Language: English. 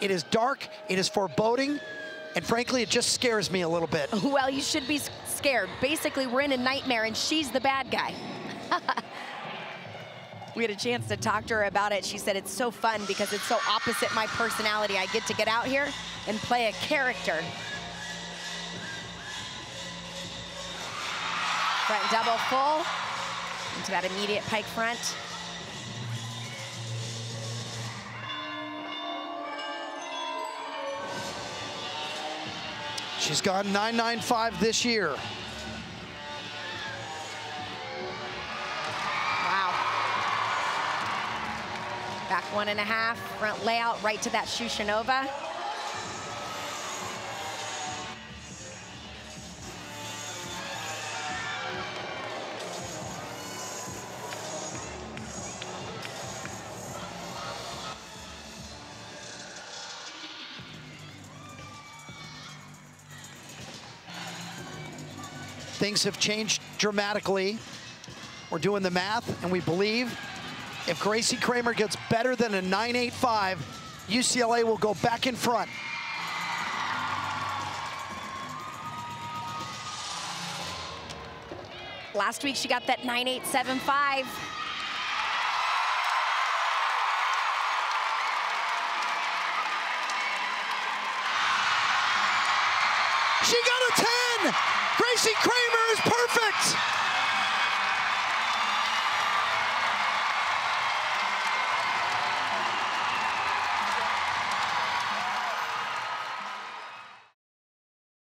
It is dark, it is foreboding, and frankly, it just scares me a little bit. Well, you should be scared. Basically, we're in a nightmare, and she's the bad guy. we had a chance to talk to her about it. She said it's so fun because it's so opposite my personality. I get to get out here and play a character. Front double full into that immediate pike front. She's gone 995 this year. Wow. Back one and a half, front layout right to that Shushunova. Things have changed dramatically. We're doing the math, and we believe if Gracie Kramer gets better than a 9.85, UCLA will go back in front. Last week she got that 9875. She got a 10! Gracie Kramer